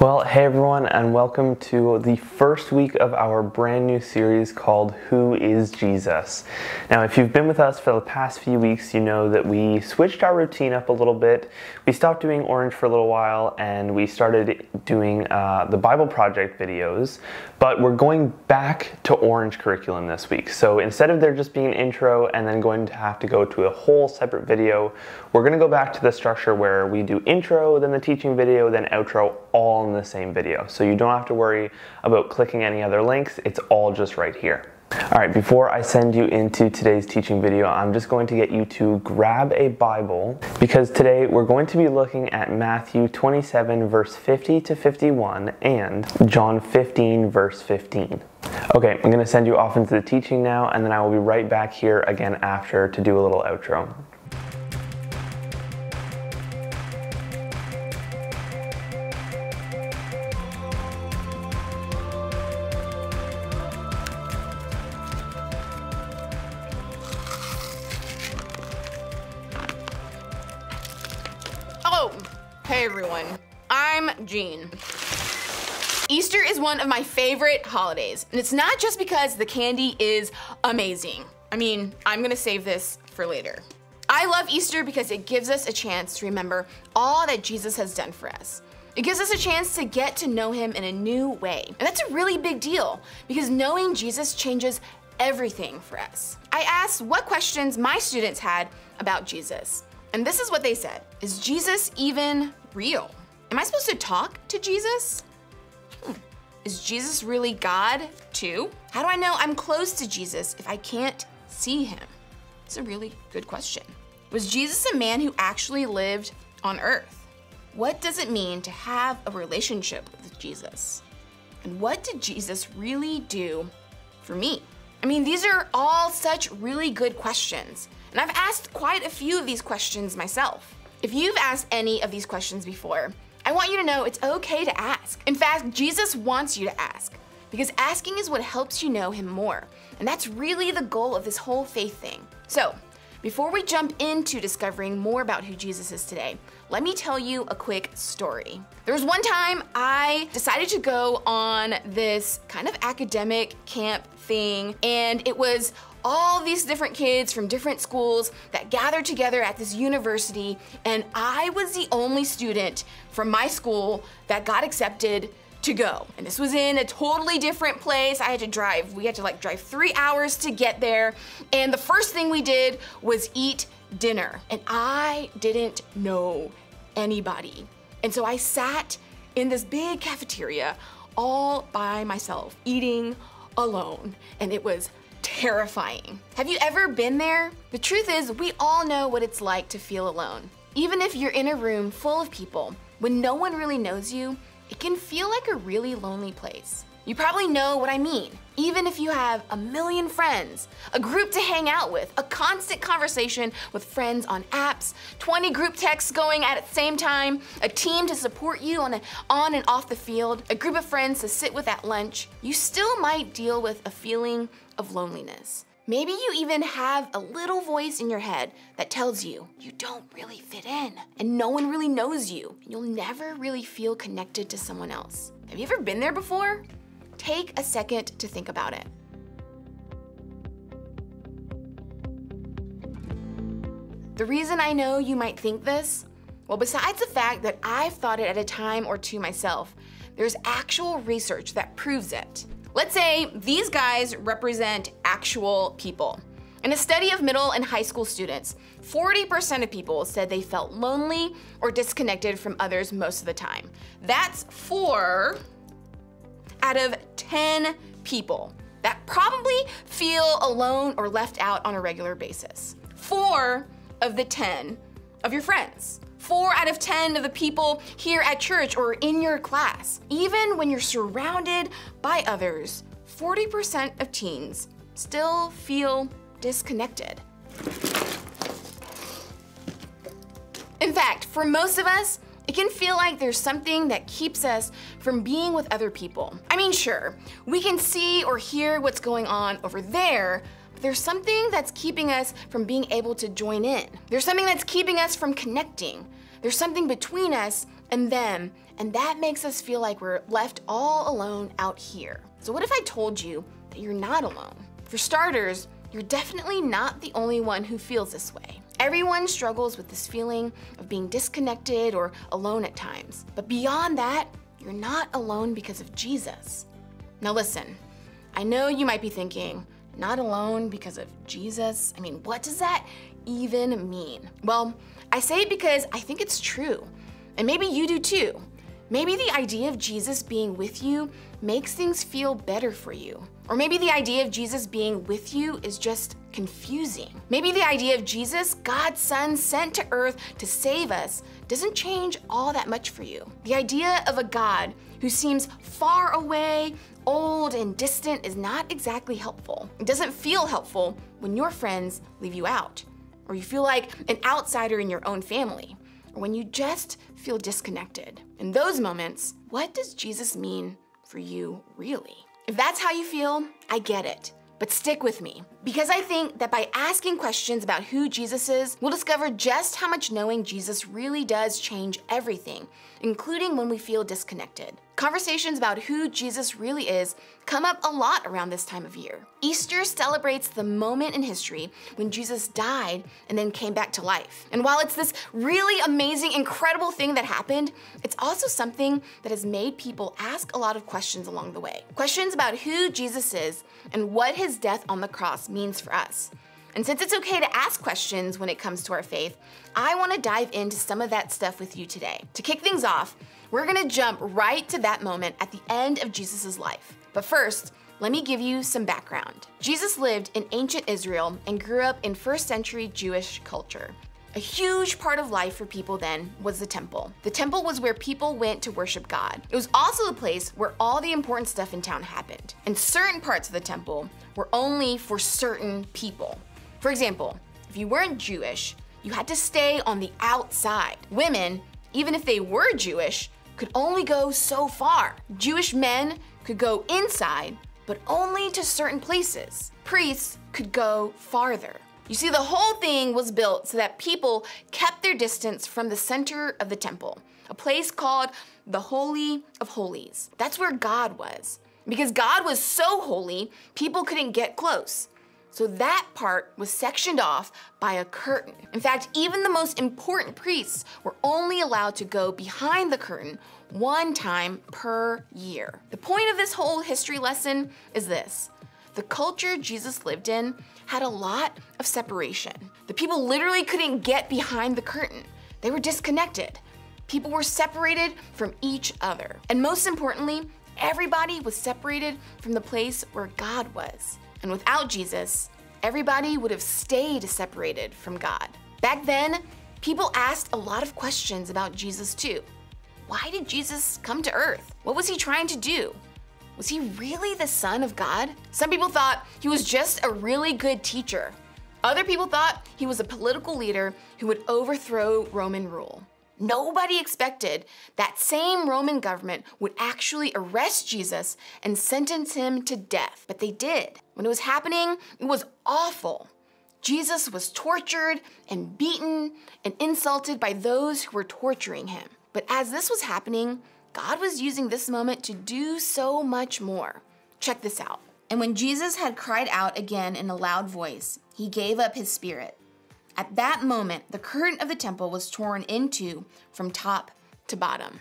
Well, hey everyone, and welcome to the first week of our brand new series called Who is Jesus? Now, if you've been with us for the past few weeks, you know that we switched our routine up a little bit. We stopped doing Orange for a little while and we started doing uh, the Bible Project videos, but we're going back to Orange curriculum this week. So instead of there just being an intro and then going to have to go to a whole separate video, we're going to go back to the structure where we do intro, then the teaching video, then outro, all in the same video. So you don't have to worry about clicking any other links, it's all just right here. All right, before I send you into today's teaching video, I'm just going to get you to grab a Bible because today we're going to be looking at Matthew 27, verse 50 to 51, and John 15, verse 15. Okay, I'm going to send you off into the teaching now, and then I will be right back here again after to do a little outro. Easter is one of my favorite holidays, and it's not just because the candy is amazing. I mean, I'm gonna save this for later. I love Easter because it gives us a chance to remember all that Jesus has done for us. It gives us a chance to get to know him in a new way. And that's a really big deal because knowing Jesus changes everything for us. I asked what questions my students had about Jesus. And this is what they said Is Jesus even real? Am I supposed to talk to Jesus? Is Jesus really God too? How do I know I'm close to Jesus if I can't see him? It's a really good question. Was Jesus a man who actually lived on earth? What does it mean to have a relationship with Jesus? And what did Jesus really do for me? I mean, these are all such really good questions. And I've asked quite a few of these questions myself. If you've asked any of these questions before, I want you to know it's okay to ask. In fact, Jesus wants you to ask because asking is what helps you know him more. And that's really the goal of this whole faith thing. So, before we jump into discovering more about who Jesus is today, let me tell you a quick story. There was one time I decided to go on this kind of academic camp thing, and it was all these different kids from different schools that gathered together at this university, and I was the only student from my school that got accepted to go. And this was in a totally different place. I had to drive, we had to like drive three hours to get there. And the first thing we did was eat dinner. And I didn't know anybody. And so I sat in this big cafeteria all by myself, eating alone. And it was terrifying. Have you ever been there? The truth is, we all know what it's like to feel alone. Even if you're in a room full of people, when no one really knows you, it can feel like a really lonely place. You probably know what I mean. Even if you have a million friends, a group to hang out with, a constant conversation with friends on apps, 20 group texts going at the same time, a team to support you on, a, on and off the field, a group of friends to sit with at lunch, you still might deal with a feeling of loneliness. Maybe you even have a little voice in your head that tells you you don't really fit in and no one really knows you and you'll never really feel connected to someone else. Have you ever been there before? Take a second to think about it. The reason I know you might think this, well, besides the fact that I've thought it at a time or two myself, there's actual research that proves it. Let's say these guys represent actual people. In a study of middle and high school students, 40% of people said they felt lonely or disconnected from others most of the time. That's four out of 10 people that probably feel alone or left out on a regular basis. Four of the 10 of your friends. Four out of 10 of the people here at church or in your class. Even when you're surrounded by others, 40% of teens still feel disconnected. In fact, for most of us, it can feel like there's something that keeps us from being with other people. I mean, sure, we can see or hear what's going on over there, but there's something that's keeping us from being able to join in. There's something that's keeping us from connecting. There's something between us and them, and that makes us feel like we're left all alone out here. So, what if I told you that you're not alone? For starters, you're definitely not the only one who feels this way. Everyone struggles with this feeling of being disconnected or alone at times. But beyond that, you're not alone because of Jesus. Now, listen, I know you might be thinking, not alone because of Jesus? I mean, what does that even mean? Well, I say it because I think it's true. And maybe you do too. Maybe the idea of Jesus being with you makes things feel better for you. Or maybe the idea of Jesus being with you is just confusing. Maybe the idea of Jesus, God's Son, sent to earth to save us, doesn't change all that much for you. The idea of a God who seems far away, old, and distant is not exactly helpful. It doesn't feel helpful when your friends leave you out, or you feel like an outsider in your own family, or when you just feel disconnected. In those moments, what does Jesus mean for you really? If that's how you feel, I get it. But stick with me, because I think that by asking questions about who Jesus is, we'll discover just how much knowing Jesus really does change everything, including when we feel disconnected. Conversations about who Jesus really is come up a lot around this time of year. Easter celebrates the moment in history when Jesus died and then came back to life. And while it's this really amazing, incredible thing that happened, it's also something that has made people ask a lot of questions along the way. Questions about who Jesus is and what his death on the cross means for us. And since it's okay to ask questions when it comes to our faith, I want to dive into some of that stuff with you today. To kick things off, we're going to jump right to that moment at the end of Jesus' life. But first, let me give you some background. Jesus lived in ancient Israel and grew up in first century Jewish culture. A huge part of life for people then was the temple. The temple was where people went to worship God. It was also the place where all the important stuff in town happened. And certain parts of the temple were only for certain people. For example, if you weren't Jewish, you had to stay on the outside. Women, even if they were Jewish, could only go so far. Jewish men could go inside, but only to certain places. Priests could go farther. You see, the whole thing was built so that people kept their distance from the center of the temple, a place called the Holy of Holies. That's where God was. Because God was so holy, people couldn't get close. So that part was sectioned off by a curtain. In fact, even the most important priests were only allowed to go behind the curtain one time per year. The point of this whole history lesson is this. The culture Jesus lived in had a lot of separation. The people literally couldn't get behind the curtain. They were disconnected. People were separated from each other. And most importantly, everybody was separated from the place where God was. And without Jesus, everybody would have stayed separated from God. Back then, people asked a lot of questions about Jesus too. Why did Jesus come to earth? What was he trying to do? Was he really the Son of God? Some people thought he was just a really good teacher. Other people thought he was a political leader who would overthrow Roman rule. Nobody expected that same Roman government would actually arrest Jesus and sentence him to death, but they did. When it was happening, it was awful. Jesus was tortured and beaten and insulted by those who were torturing him. But as this was happening, God was using this moment to do so much more. Check this out. And when Jesus had cried out again in a loud voice, he gave up his spirit. At that moment, the curtain of the temple was torn in two from top to bottom.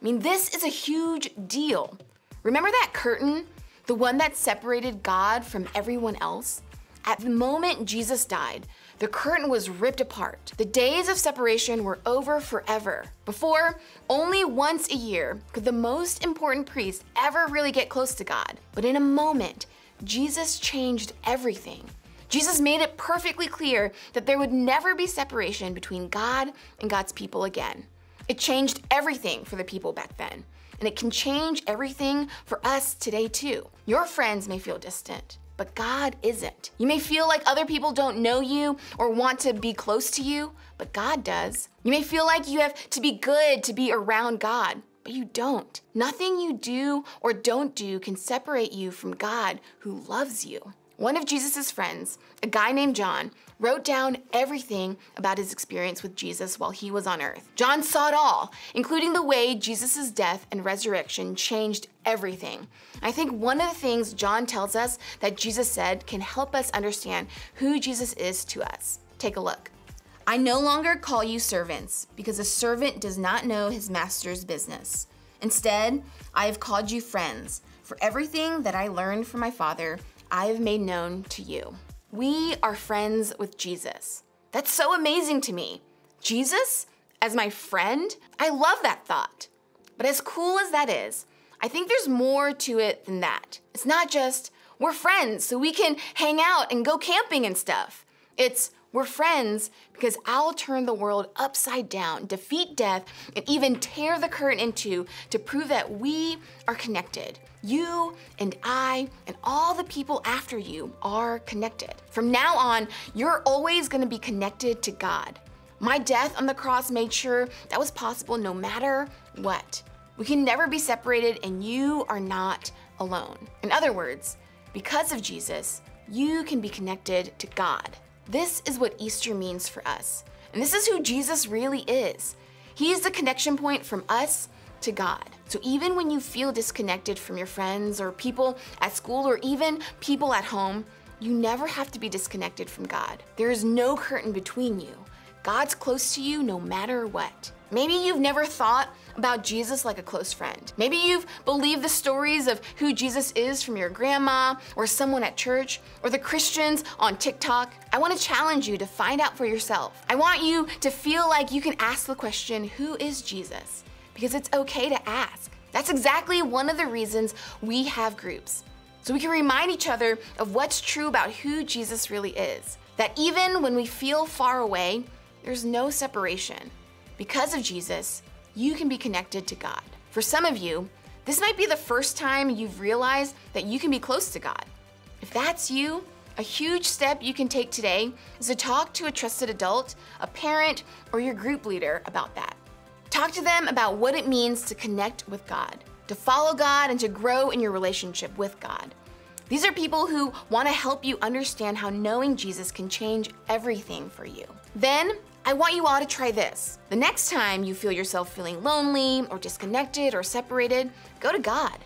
I mean, this is a huge deal. Remember that curtain? The one that separated God from everyone else? At the moment Jesus died, the curtain was ripped apart. The days of separation were over forever. Before, only once a year could the most important priest ever really get close to God. But in a moment, Jesus changed everything. Jesus made it perfectly clear that there would never be separation between God and God's people again. It changed everything for the people back then, and it can change everything for us today too. Your friends may feel distant, but God isn't. You may feel like other people don't know you or want to be close to you, but God does. You may feel like you have to be good to be around God, but you don't. Nothing you do or don't do can separate you from God who loves you. One of Jesus' friends, a guy named John, wrote down everything about his experience with Jesus while he was on earth. John saw it all, including the way Jesus' death and resurrection changed everything. I think one of the things John tells us that Jesus said can help us understand who Jesus is to us. Take a look. I no longer call you servants, because a servant does not know his master's business. Instead, I have called you friends, for everything that I learned from my Father, I have made known to you. We are friends with Jesus. That's so amazing to me. Jesus as my friend? I love that thought. But as cool as that is, I think there's more to it than that. It's not just, we're friends, so we can hang out and go camping and stuff. It's, we're friends because I'll turn the world upside down, defeat death, and even tear the curtain in two to prove that we are connected. You and I and all the people after you are connected. From now on, you're always going to be connected to God. My death on the cross made sure that was possible no matter what. We can never be separated, and you are not alone. In other words, because of Jesus, you can be connected to God. This is what Easter means for us. And this is who Jesus really is. He is the connection point from us to God. So even when you feel disconnected from your friends or people at school or even people at home, you never have to be disconnected from God. There is no curtain between you. God's close to you no matter what. Maybe you've never thought about Jesus like a close friend. Maybe you've believed the stories of who Jesus is from your grandma or someone at church or the Christians on TikTok. I want to challenge you to find out for yourself. I want you to feel like you can ask the question, Who is Jesus? Because it's okay to ask. That's exactly one of the reasons we have groups. So we can remind each other of what's true about who Jesus really is. That even when we feel far away, there's no separation. Because of Jesus, you can be connected to God. For some of you, this might be the first time you've realized that you can be close to God. If that's you, a huge step you can take today is to talk to a trusted adult, a parent, or your group leader about that. Talk to them about what it means to connect with God, to follow God, and to grow in your relationship with God. These are people who want to help you understand how knowing Jesus can change everything for you. Then, I want you all to try this. The next time you feel yourself feeling lonely or disconnected or separated, go to God.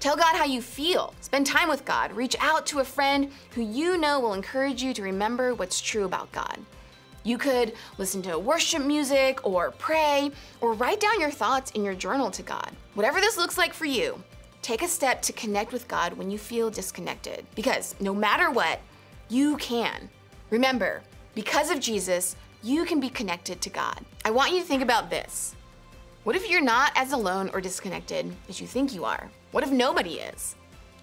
Tell God how you feel. Spend time with God. Reach out to a friend who you know will encourage you to remember what's true about God. You could listen to worship music or pray or write down your thoughts in your journal to God. Whatever this looks like for you, take a step to connect with God when you feel disconnected. Because no matter what, you can. Remember, because of Jesus, you can be connected to God. I want you to think about this. What if you're not as alone or disconnected as you think you are? What if nobody is?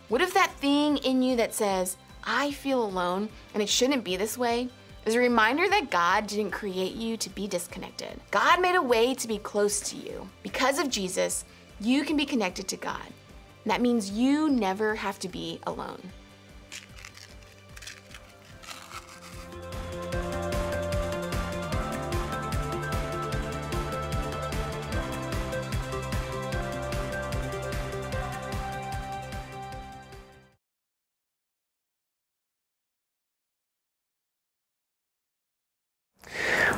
What if that thing in you that says, I feel alone and it shouldn't be this way, is a reminder that God didn't create you to be disconnected? God made a way to be close to you. Because of Jesus, you can be connected to God. And that means you never have to be alone.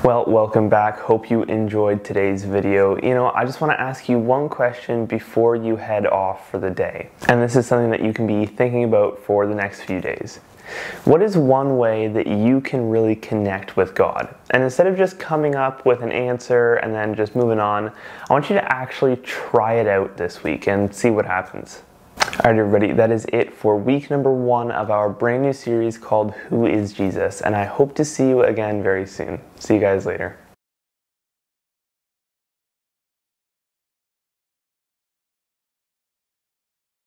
Well, welcome back. Hope you enjoyed today's video. You know, I just want to ask you one question before you head off for the day. And this is something that you can be thinking about for the next few days. What is one way that you can really connect with God? And instead of just coming up with an answer and then just moving on, I want you to actually try it out this week and see what happens. All right, everybody, that is it for week number one of our brand new series called Who is Jesus? And I hope to see you again very soon. See you guys later.